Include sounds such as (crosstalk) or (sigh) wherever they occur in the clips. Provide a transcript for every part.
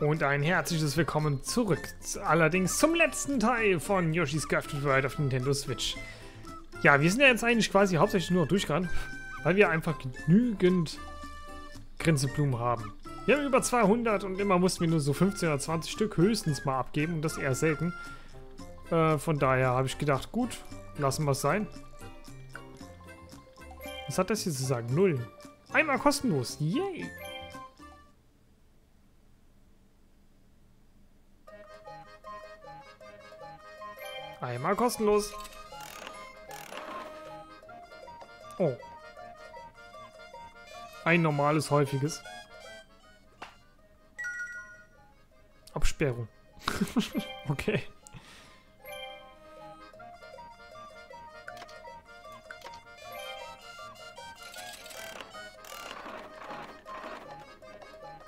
Und ein herzliches Willkommen zurück. Allerdings zum letzten Teil von Yoshi's Crafted World auf Nintendo Switch. Ja, wir sind ja jetzt eigentlich quasi hauptsächlich nur durchgerannt, weil wir einfach genügend Grinseblumen haben. Wir haben über 200 und immer mussten wir nur so 15 oder 20 Stück höchstens mal abgeben und das eher selten. Äh, von daher habe ich gedacht, gut, lassen wir es sein. Was hat das hier zu sagen? Null. Einmal kostenlos. Yay! Einmal kostenlos. Oh. Ein normales, häufiges. Absperrung. (laughs) okay.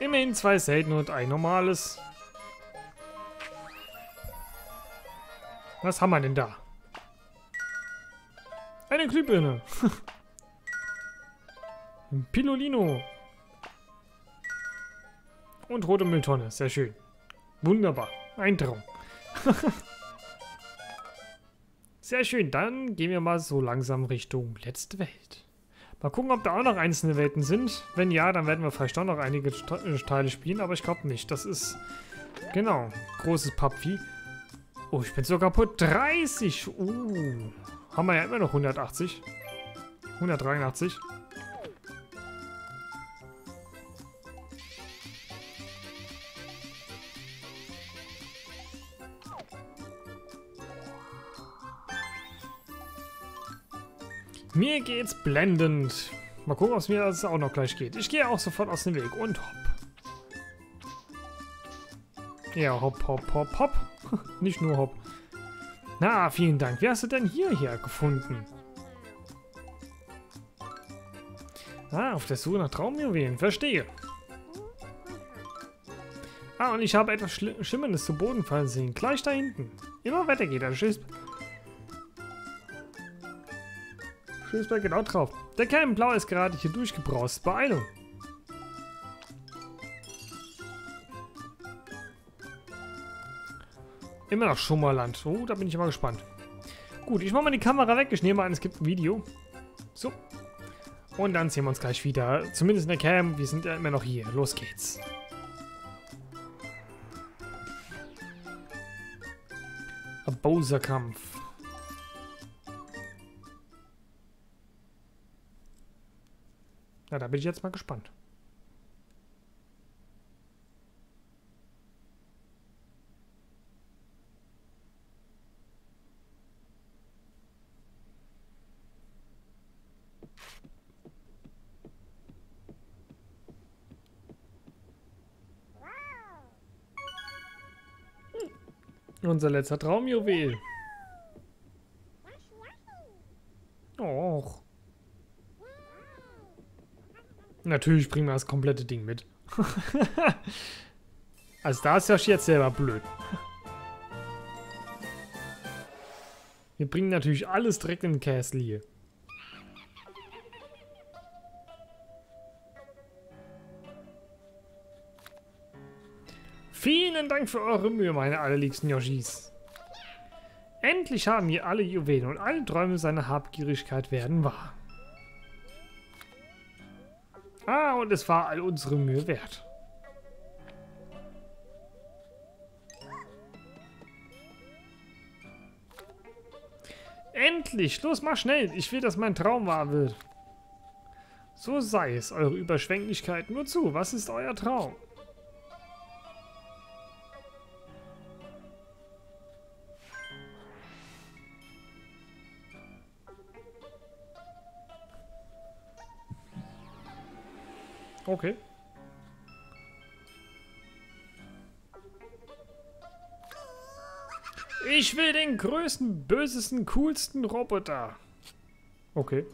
Immerhin zwei seltene und ein normales. Was haben wir denn da? Eine Glühbirne. (laughs) Ein Pilolino. Und rote Mülltonne. Sehr schön. Wunderbar. Ein Traum. (laughs) Sehr schön. Dann gehen wir mal so langsam Richtung letzte Welt. Mal gucken, ob da auch noch einzelne Welten sind. Wenn ja, dann werden wir vielleicht auch noch einige äh, Teile spielen, aber ich glaube nicht. Das ist, genau, großes Pappvieh. Oh, ich bin so kaputt. 30. Uh. Haben wir ja immer noch 180. 183. Mir geht's blendend. Mal gucken, ob es mir das auch noch gleich geht. Ich gehe auch sofort aus dem Weg und hopp. Ja, hopp, hopp, hopp, hopp. (laughs) Nicht nur hopp. Na, vielen Dank. Wie hast du denn hierher gefunden? Ah, auf der Suche nach Traumjuwelen. Verstehe. Ah, und ich habe etwas Schli Schimmendes zu Boden fallen sehen. Gleich da hinten. Immer weiter geht er. Tschüss. Tschüss, genau drauf. Der Kerl im Blau ist gerade hier durchgebraust. Beeilung. Immer noch Schummerland. Oh, da bin ich mal gespannt. Gut, ich mache mal die Kamera weg. Ich nehme an, es gibt ein Video. So. Und dann sehen wir uns gleich wieder. Zumindest in der Cam. Wir sind ja immer noch hier. Los geht's. Bowser-Kampf. Na, da bin ich jetzt mal gespannt. Unser letzter Traumjuwel. Och. Natürlich bringen wir das komplette Ding mit. (laughs) also da ist Yoshi jetzt selber blöd. Wir bringen natürlich alles direkt in den Castle hier. Vielen Dank für eure Mühe, meine allerliebsten Yoshis. Endlich haben wir alle Juwelen und alle Träume seiner Habgierigkeit werden wahr. Ah, und es war all unsere Mühe wert. Endlich! Los, mach schnell! Ich will, dass mein Traum wahr wird. So sei es, eure Überschwänglichkeit. Nur zu, was ist euer Traum? Okay. Ich will den größten, bösesten, coolsten Roboter. Okay.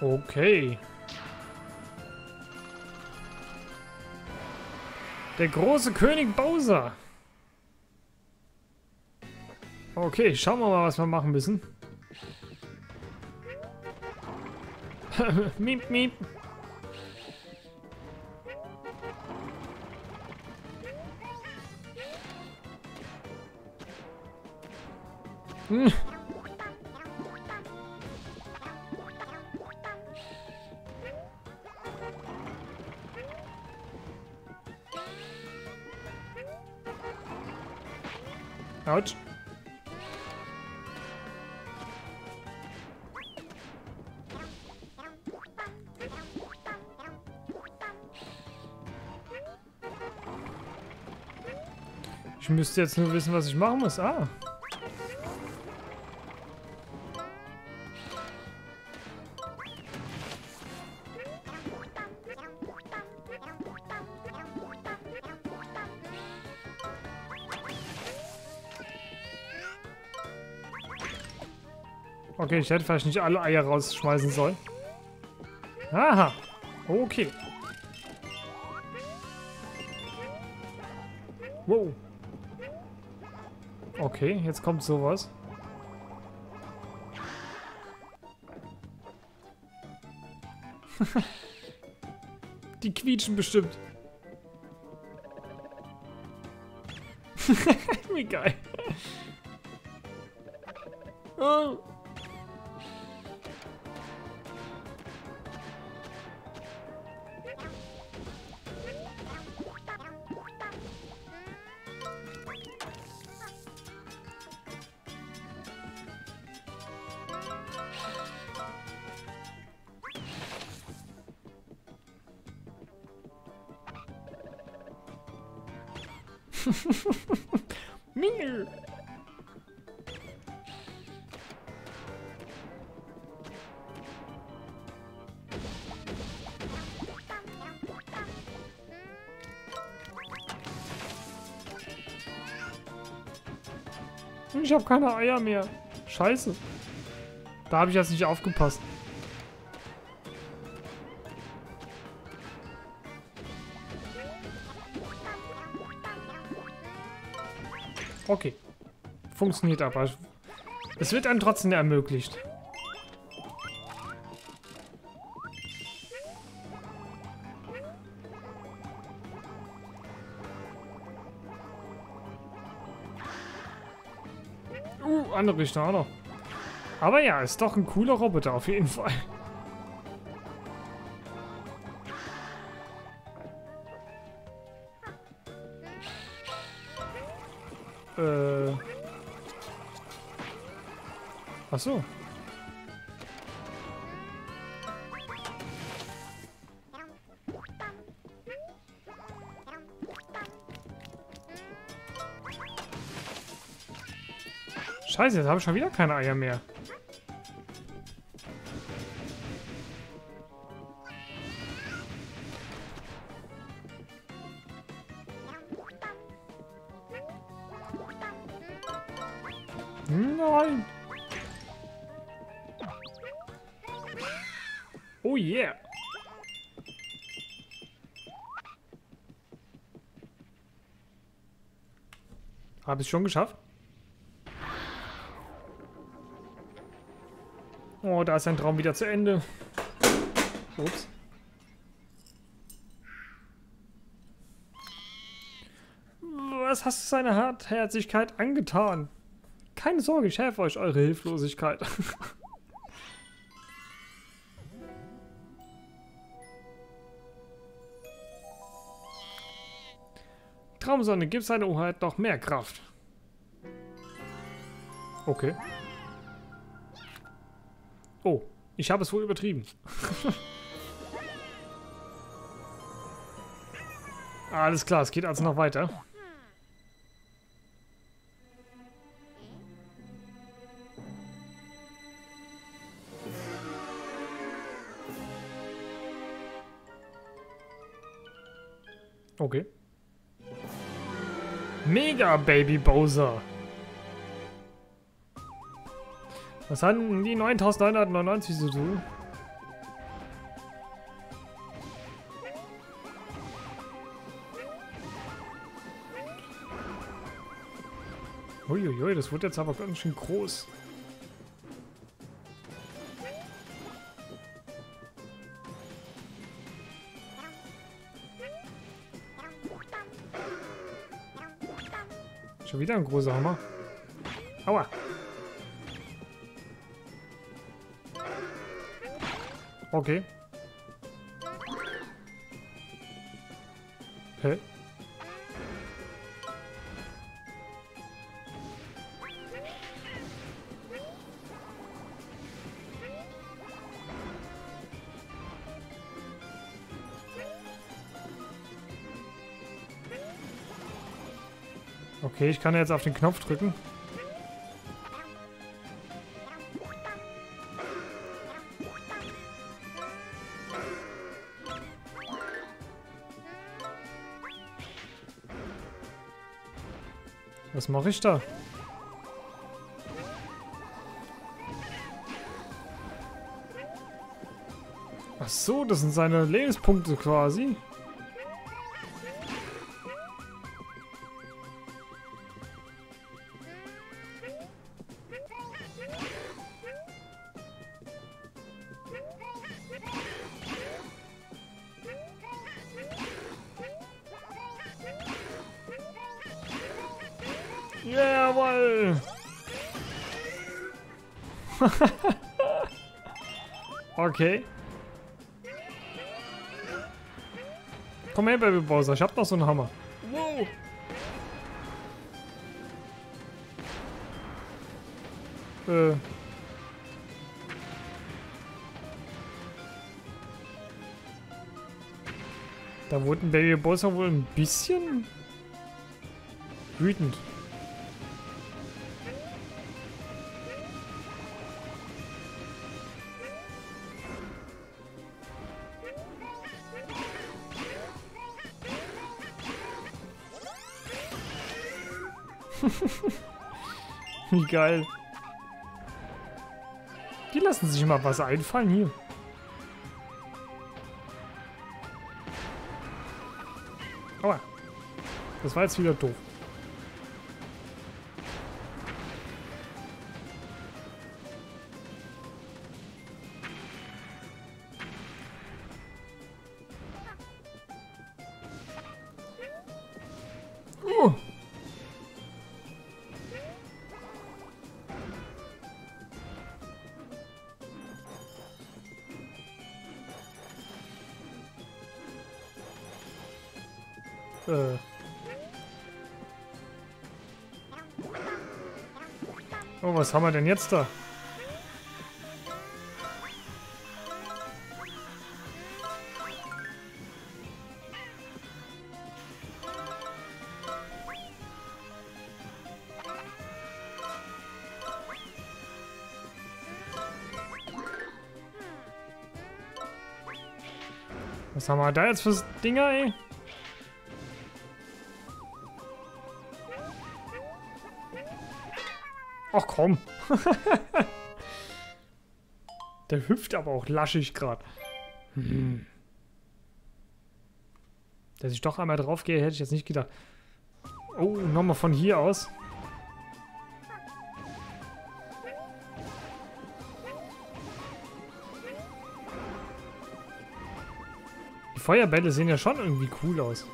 Okay. Der große König Bowser. Okay, schauen wir mal, was wir machen müssen. (laughs) miep, miep. Ich müsste jetzt nur wissen, was ich machen muss. Ah. Okay, ich hätte vielleicht nicht alle Eier rausschmeißen sollen. Aha. Okay. Okay, jetzt kommt sowas. (laughs) Die quietschen bestimmt. (laughs) Wie geil. Oh. (laughs) Ich habe keine Eier mehr. Scheiße. Da habe ich jetzt nicht aufgepasst. Okay. Funktioniert aber. Es wird einem trotzdem ermöglicht. Andere Richtung auch noch. Aber ja, ist doch ein cooler Roboter auf jeden Fall. Äh. Ach so. Scheiße, jetzt habe ich schon wieder keine Eier mehr. Nein. Oh yeah. Habe ich schon geschafft? Oh, da ist sein Traum wieder zu Ende. Ups. Was hast du seiner Hartherzigkeit angetan? Keine Sorge, ich helfe euch eure Hilflosigkeit. (laughs) Traumsonne, gib seine Hoheit noch mehr Kraft. Okay. Oh, ich habe es wohl übertrieben. Alles klar, es geht also noch weiter. Okay. Mega Baby Bowser. Was haben die 9999 zu tun? Uiuiui, das wird jetzt aber ganz schön groß. Schon wieder ein großer Hammer. Aua. Okay. Hä? Okay, ich kann jetzt auf den Knopf drücken. Was mache ich da? Ach so, das sind seine Lebenspunkte quasi. Okay. Komm her, Baby Bowser, ich hab noch so einen Hammer. Wow! Äh. Da wurde ein Baby Bowser wohl ein bisschen wütend. Wie (laughs) geil. Die lassen sich mal was einfallen hier. Aua. Das war jetzt wieder doof. Äh. Oh, was haben wir denn jetzt da? Was haben wir da jetzt für Dinger, ey? Ach komm. (laughs) Der hüpft aber auch laschig gerade. Hm. Dass ich doch einmal drauf gehe, hätte ich jetzt nicht gedacht. Oh, nochmal von hier aus. Die Feuerbälle sehen ja schon irgendwie cool aus.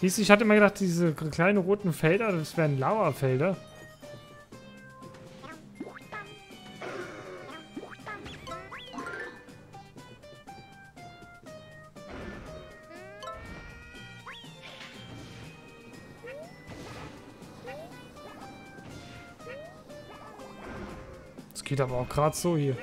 Siehst du, ich hatte immer gedacht, diese kleinen roten Felder, das wären Lavafelder. Das geht aber auch gerade so hier.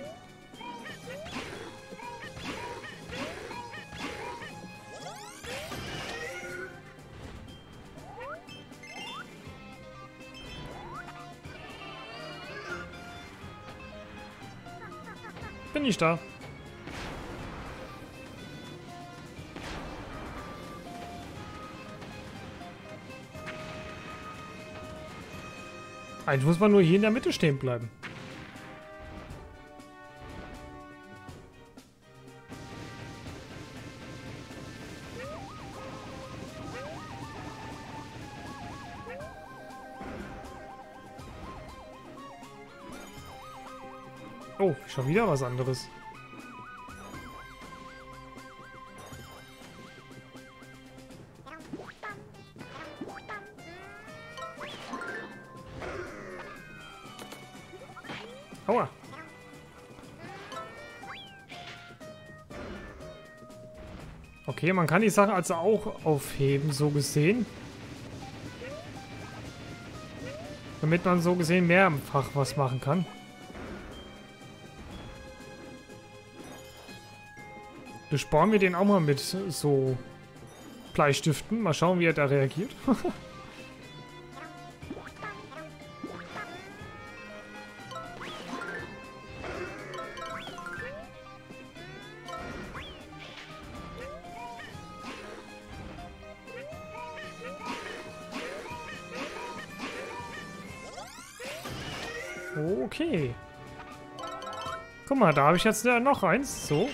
Bin ich da. Eigentlich muss man nur hier in der Mitte stehen bleiben. Oh, schon wieder was anderes. Aua. Okay, man kann die Sache also auch aufheben, so gesehen. Damit man so gesehen mehrfach was machen kann. Besporen wir den auch mal mit so Bleistiften. Mal schauen, wie er da reagiert. (laughs) Okay. Guck mal, da habe ich jetzt noch eins. So.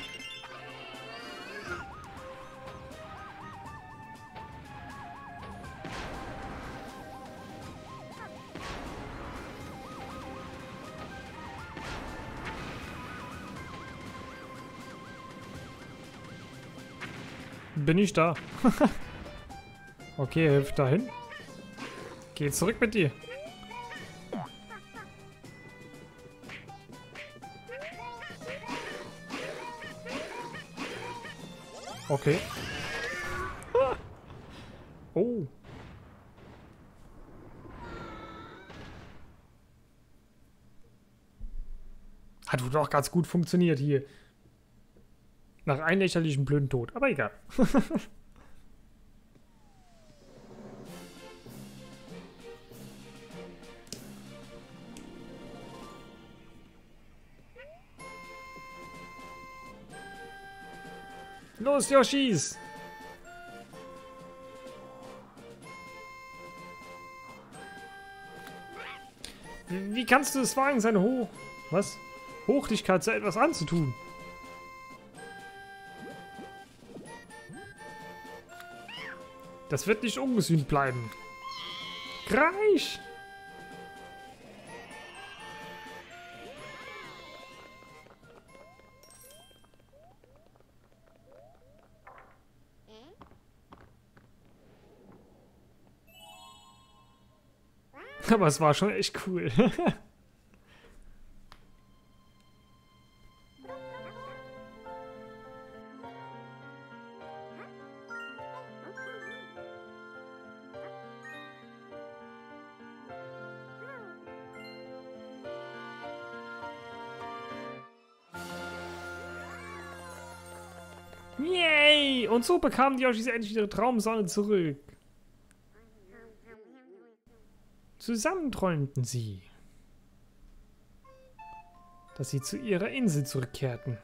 Bin ich da. (laughs) okay, hilf dahin. Geh zurück mit dir. Okay. Oh. Hat wohl doch ganz gut funktioniert hier. Nach einem lächerlichen blöden Tod. Aber egal. (laughs) Los, Yoshis! Wie kannst du es wagen, seine Hoch... Was? Hochlichkeit zu etwas anzutun? Das wird nicht ungesühnt bleiben. Reich! (laughs) Aber es war schon echt cool. (laughs) Yay! Und so bekamen die Yoshis endlich ihre Traumsonne zurück. Zusammen träumten sie, dass sie zu ihrer Insel zurückkehrten.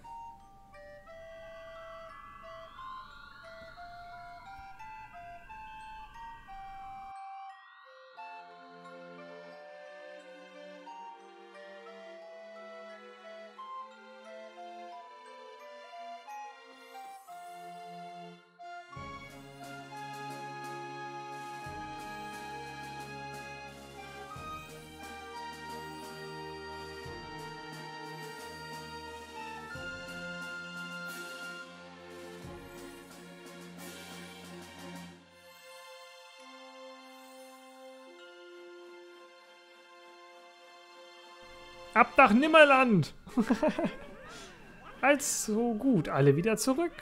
Ab nach Nimmerland! (laughs) also gut, alle wieder zurück.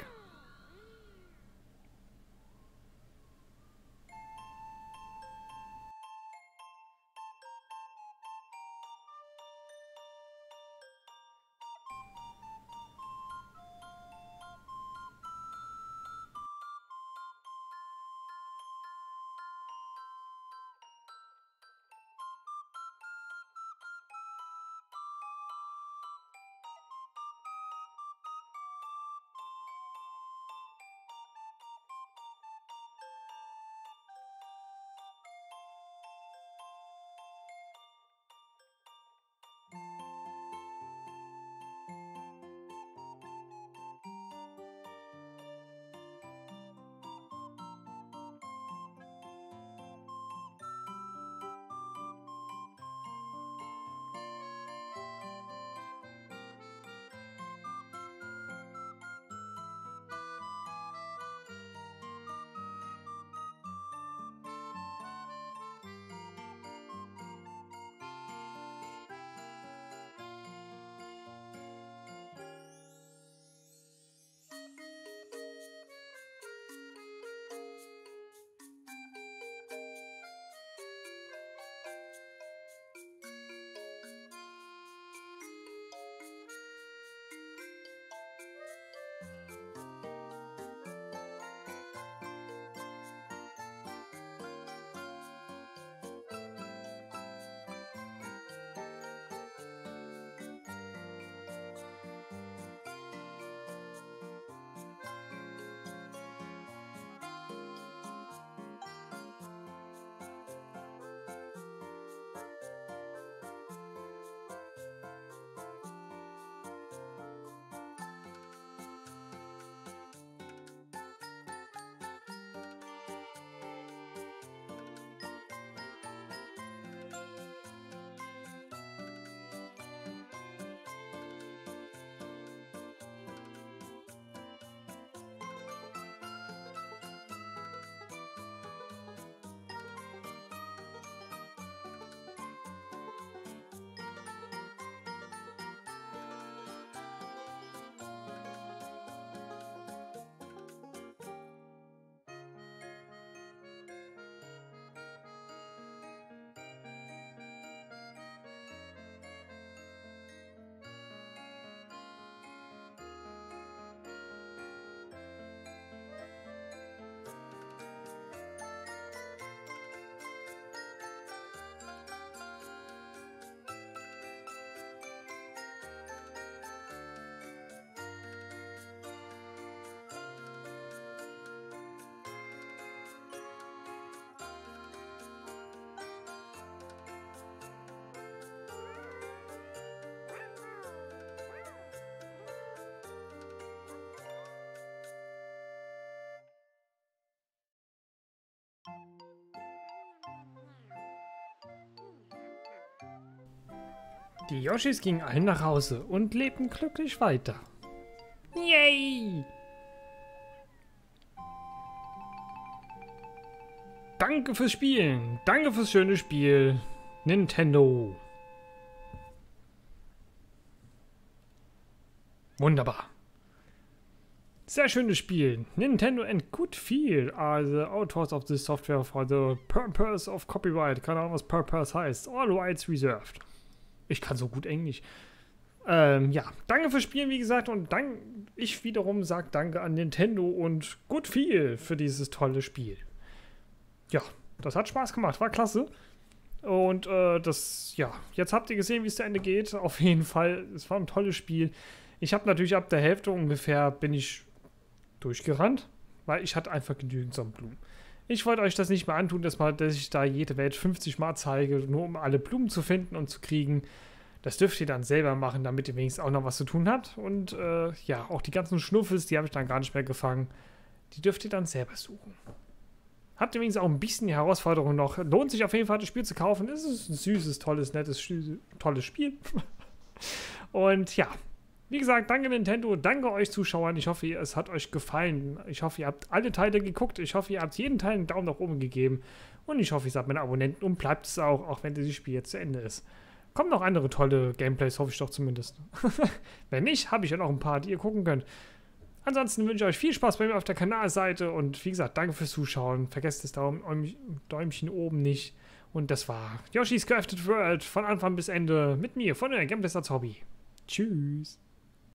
Die Yoshis gingen allen nach Hause und lebten glücklich weiter. Yay! Danke fürs Spielen. Danke fürs schöne Spiel. Nintendo. Wunderbar. Sehr schönes Spiel. Nintendo and good feel are the authors of this software for the purpose of copyright. Keine Ahnung, was purpose heißt. All rights reserved. Ich kann so gut Englisch. Ähm, ja, danke fürs Spielen, wie gesagt. Und dank, ich wiederum sage Danke an Nintendo und Good Feel für dieses tolle Spiel. Ja, das hat Spaß gemacht. War klasse. Und äh, das, ja, jetzt habt ihr gesehen, wie es zu Ende geht. (laughs) Auf jeden Fall, es war ein tolles Spiel. Ich habe natürlich ab der Hälfte ungefähr bin ich durchgerannt, weil ich hatte einfach genügend Sonnenblumen. Ich wollte euch das nicht mehr antun, dass, mal, dass ich da jede Welt 50 Mal zeige, nur um alle Blumen zu finden und zu kriegen. Das dürft ihr dann selber machen, damit ihr wenigstens auch noch was zu tun habt. Und äh, ja, auch die ganzen Schnuffels, die habe ich dann gar nicht mehr gefangen. Die dürft ihr dann selber suchen. Habt ihr wenigstens auch ein bisschen die Herausforderung noch. Lohnt sich auf jeden Fall, das Spiel zu kaufen. Es ist ein süßes, tolles, nettes, tolles Spiel. (laughs) Und ja, wie gesagt, danke Nintendo, danke euch Zuschauern. Ich hoffe, es hat euch gefallen. Ich hoffe, ihr habt alle Teile geguckt. Ich hoffe, ihr habt jeden Teil einen Daumen nach oben gegeben. Und ich hoffe, ihr seid meine Abonnenten und bleibt es auch, auch wenn dieses Spiel jetzt zu Ende ist. Kommen noch andere tolle Gameplays, hoffe ich doch zumindest. (laughs) wenn nicht, habe ich ja noch ein paar, die ihr gucken könnt. Ansonsten wünsche ich euch viel Spaß bei mir auf der Kanalseite und wie gesagt, danke fürs Zuschauen. Vergesst das Daumen, Däumchen oben nicht. Und das war Yoshi's Crafted World von Anfang bis Ende mit mir von der Gameplays als Hobby. Tschüss.